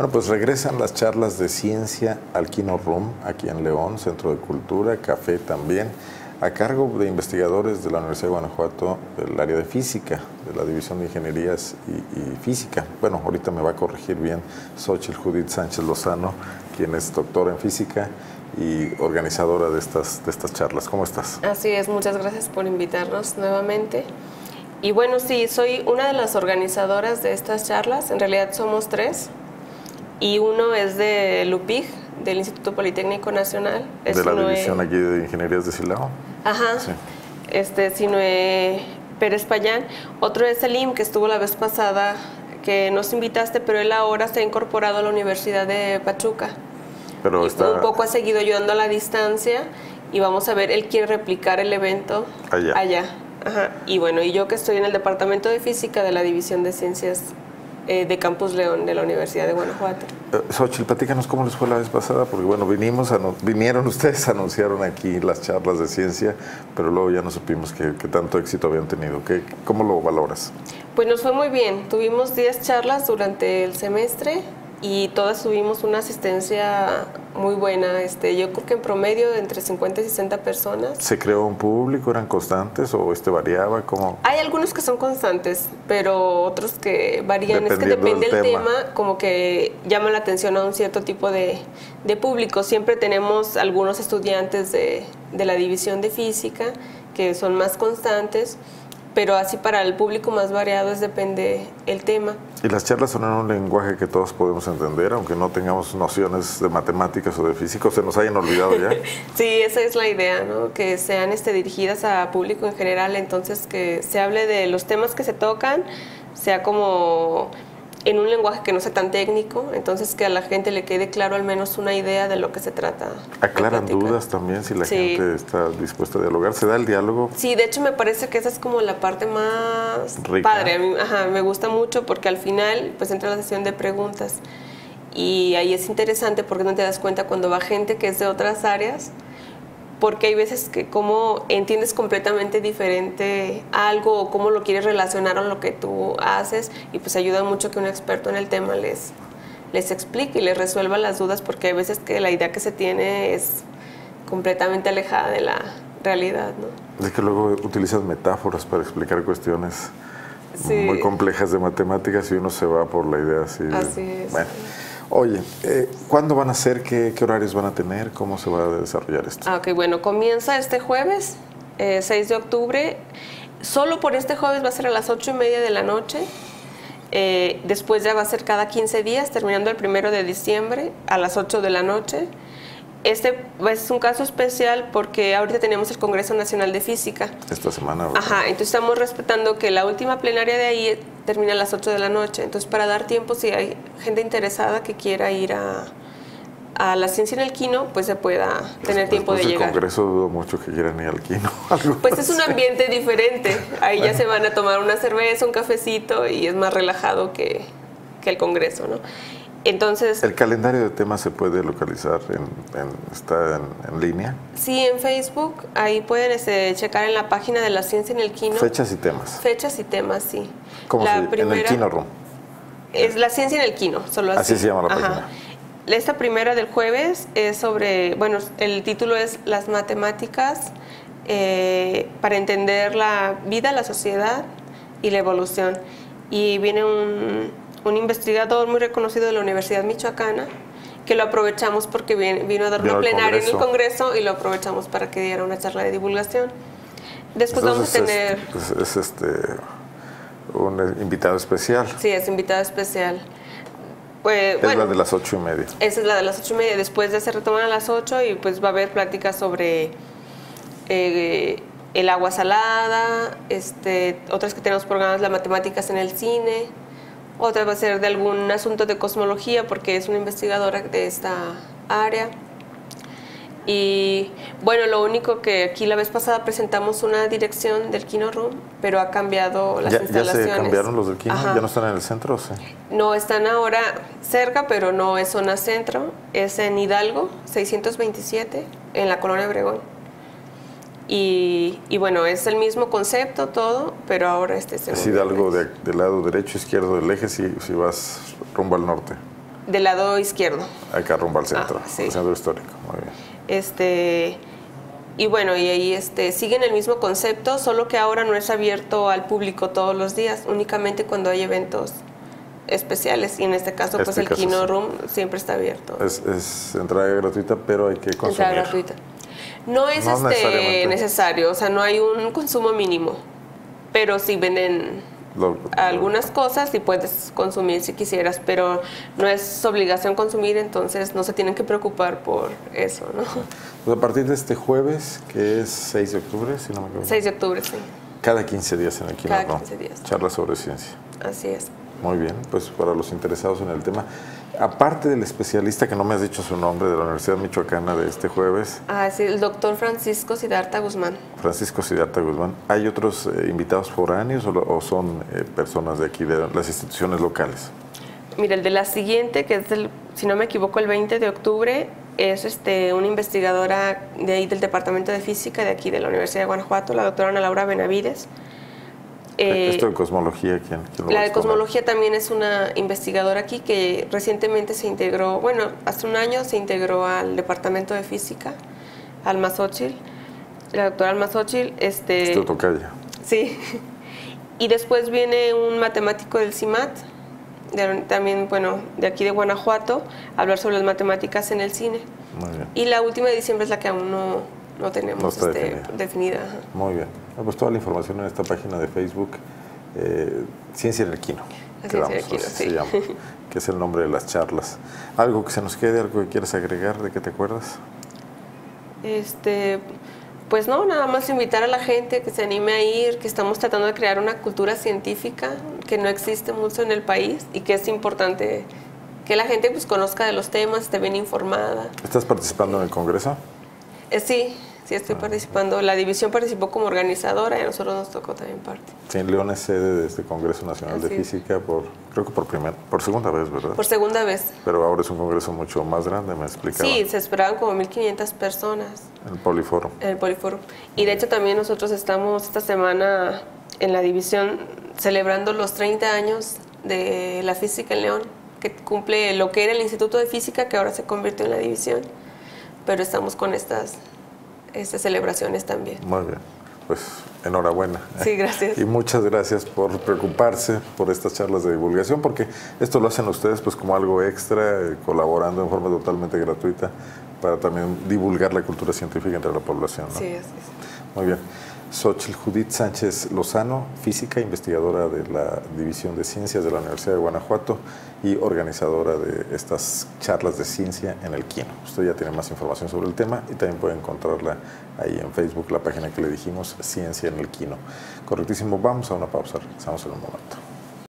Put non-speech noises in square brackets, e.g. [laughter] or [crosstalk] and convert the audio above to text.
Bueno, pues regresan las charlas de ciencia al Kino Room, aquí en León, Centro de Cultura, café también, a cargo de investigadores de la Universidad de Guanajuato del área de física, de la División de Ingenierías y, Física. Bueno, ahorita me va a corregir bien Xochitl Judith Sánchez Lozano, quien es doctora en física y organizadora de estas, de estas charlas. ¿Cómo estás? Así es, muchas gracias por invitarnos nuevamente. Y bueno, sí, soy una de las organizadoras de estas charlas, en realidad somos tres, y uno es de LUPIG, del Instituto Politécnico Nacional. de la división aquí de Ingenierías de Silao. Ajá, este, Sinoe Pérez Payán. Otro es el IM, que estuvo la vez pasada, que nos invitaste, pero él ahora se ha incorporado a la Universidad de Pachuca. Pero está... Un poco ha seguido ayudando a la distancia y vamos a ver, él quiere replicar el evento allá. allá. Ajá. Y bueno, y yo que estoy en el Departamento de Física de la División de Ciencias eh, de Campus León de la Universidad de Guanajuato. Eh, Xochitl, platícanos cómo les fue la vez pasada, porque bueno, vinimos, vinieron [laughs] ustedes, anunciaron aquí las charlas de ciencia, pero luego ya no supimos qué, tanto éxito habían tenido. ¿Qué, ¿Cómo lo valoras? Pues nos fue muy bien. Tuvimos 10 charlas durante el semestre y todas tuvimos una asistencia muy buena. Este, yo creo que en promedio de entre 50 y 60 personas. ¿Se creó un público? ¿Eran constantes o este variaba? como Hay algunos que son constantes, pero otros que varían. es que depende del tema. como que llama la atención a un cierto tipo de, de público. Siempre tenemos algunos estudiantes de, de la división de física que son más constantes pero así para el público más variado es depende el tema. Y las charlas son en un lenguaje que todos podemos entender, aunque no tengamos nociones de matemáticas o de física, se nos hayan olvidado ya. [laughs] sí, esa es la idea, ¿no? que sean este, dirigidas a público en general, entonces que se hable de los temas que se tocan, sea como en un lenguaje que no sea tan técnico, entonces que a la gente le quede claro al menos una idea de lo que se trata. Aclaran dudas también si la gente está dispuesta a dialogar, se da el diálogo. Sí, de hecho me parece que esa es como la parte más padre, Ajá, me gusta mucho porque al final pues entra la sesión de preguntas. Y ahí es interesante porque no te das cuenta cuando va gente que es de otras áreas porque hay veces que como entiendes completamente diferente algo o cómo lo quieres relacionar con lo que tú haces y pues ayuda mucho que un experto en el tema les, les explique y les resuelva las dudas porque hay veces que la idea que se tiene es completamente alejada de la realidad, ¿no? Es que luego utilizas metáforas para explicar cuestiones muy complejas de matemáticas y uno se va por la idea así. Así es. Bueno. Oye, eh, ¿cuándo van a ser? Qué, horarios van a tener? ¿Cómo se va a desarrollar esto? Ah, ok, bueno, comienza este jueves, 6 eh, de octubre. Solo por este jueves va a ser a las 8 y media de la noche. Eh, después ya va a ser cada 15 días, terminando el primero de diciembre a las 8 de la noche. Este es un caso especial porque ahorita tenemos el Congreso Nacional de Física. Esta semana. Ajá, entonces estamos respetando que la última plenaria de ahí termina a las 8 de la noche. Entonces, para dar tiempo, si hay gente interesada que quiera ir a, a la ciencia en el Quino, pues se pueda tener tiempo de llegar. el Congreso dudo mucho que quieran ir al Quino. [laughs] Pues es un ambiente diferente. Ahí ya se van a tomar una cerveza, un cafecito y es más relajado que, que el Congreso, ¿no? Entonces, ¿El calendario de temas se puede localizar? En, ¿Está en, línea? Sí, en Facebook. Ahí pueden este, checar en la página de la ciencia en el Kino. Fechas y temas. Fechas y temas, sí. ¿Cómo la se, en el Kino Room? Es la ciencia en el Kino, solo así. Así se llama la página. Esta primera del jueves es sobre, bueno, el título es Las matemáticas eh, para entender la vida, la sociedad y la evolución. Y viene un un investigador muy reconocido de la Universidad Michoacana, que lo aprovechamos porque vino a dar una plenaria en el Congreso y lo aprovechamos para que diera una charla de divulgación. Después vamos a tener... Es, este, un invitado especial. Sí, es invitado especial. Pues, es la de las ocho y media. Esa es la de las ocho y media. Después de se retoman a las ocho y pues va a haber pláticas sobre eh, el agua salada, este, otras que tenemos programas, las matemáticas en el cine, otra va a ser de algún asunto de cosmología porque es una investigadora de esta área. Y bueno, lo único que aquí la vez pasada presentamos una dirección del Kino Room, pero ha cambiado las instalaciones. ¿Ya se cambiaron los del Kino? ¿Ya no están en el centro? Sí? No, están ahora cerca, pero no es zona centro. Es en Hidalgo, 627, en la colonia Obregón. Y, bueno, es el mismo concepto todo, pero ahora este es... Hidalgo de, del lado derecho, izquierdo del eje si, si vas rumbo al norte. Del lado izquierdo. Acá rumbo al centro, ah, sí. centro histórico. Muy bien. Este, y bueno, y ahí este, siguen el mismo concepto, solo que ahora no es abierto al público todos los días, únicamente cuando hay eventos especiales. Y en este caso, pues el Kino Room siempre está abierto. Es, entrada gratuita, pero hay que consumir. Entrada gratuita. No es este necesario, o sea, no hay un consumo mínimo, pero sí venden algunas cosas y puedes consumir si quisieras, pero no es obligación consumir, entonces no se tienen que preocupar por eso, ¿no? Pues a partir de este jueves, que es 6 de octubre, si no me equivoco. 6 de octubre, sí. Cada 15 días en el Kino, Cada 15 días. Charla sobre ciencia. Así es. Muy bien, pues para los interesados en el tema, aparte del especialista que no me has dicho su nombre de la Universidad Michoacana de este jueves. Ah, sí, el doctor Francisco Sidarta Guzmán. Francisco Sidarta Guzmán. ¿Hay otros eh, invitados foráneos o, son eh, personas de aquí, de las instituciones locales? Mira, el de la siguiente, que es, el, si no me equivoco, el 20 de octubre, es este, una investigadora de ahí del Departamento de Física de aquí de la Universidad de Guanajuato, la doctora Ana Laura Benavides eh, ¿Esto de cosmología quién? la de cosmología también es una investigadora aquí que recientemente se integró, bueno, hace un año se integró al departamento de física, al Masochil, la doctora Almazochil. Este, Esto toca Sí. Y después viene un matemático del CIMAT, también, bueno, de aquí de Guanajuato, a hablar sobre las matemáticas en el cine. Muy bien. Y la última de diciembre es la que aún no, no tenemos este, definida. Muy bien. Pues toda la información en esta página de Facebook, eh, Ciencia en el Quino. que es el nombre de las charlas. ¿Algo que se nos quede, algo que quieras agregar, de que te acuerdas? Este, pues no, nada más invitar a la gente que se anime a ir, que estamos tratando de crear una cultura científica que no existe mucho en el país y que es importante que la gente pues conozca de los temas, esté bien informada. ¿Estás participando en el Congreso? Eh, sí, sí estoy participando. La división participó como organizadora y a nosotros nos tocó también parte. Sí, en León es sede de este Congreso Nacional de Física por, creo que por primera, por segunda vez, ¿verdad? Por segunda vez. Pero ahora es un congreso mucho más grande, me explicaba. Sí, se esperaban como 1.500 personas. El Poliforo. El Poliforo. Y de hecho también nosotros estamos esta semana en la división celebrando los 30 años de la física en León, que cumple lo que era el Instituto de Física, que ahora se convirtió en la división. Pero estamos con estas estas celebraciones también. Muy bien, pues enhorabuena. Sí, gracias. Y muchas gracias por preocuparse por estas charlas de divulgación, porque esto lo hacen ustedes pues como algo extra, eh, colaborando en forma totalmente gratuita para también divulgar la cultura científica entre la población. Sí, así es. Muy bien. Xochitl Judith Sánchez Lozano, física, investigadora de la División de Ciencias de la Universidad de Guanajuato y organizadora de estas charlas de ciencia en el Quino. Usted ya tiene más información sobre el tema y también puede encontrarla ahí en Facebook, la página que le dijimos, Ciencia en el Quino. Correctísimo, vamos a una pausa, regresamos en un momento.